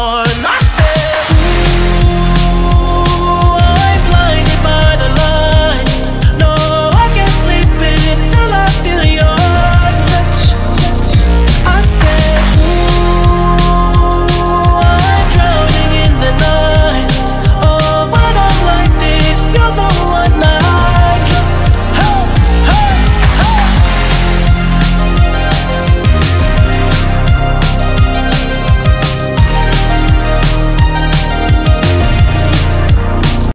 on.